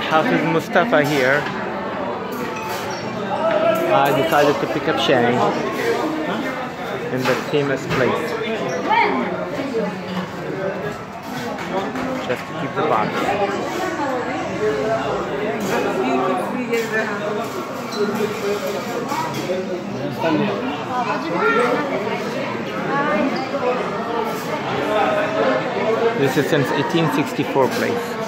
Hafiz Mustafa here. I decided to pick up Shane in the famous place. Just to keep the box. This is since 1864 place.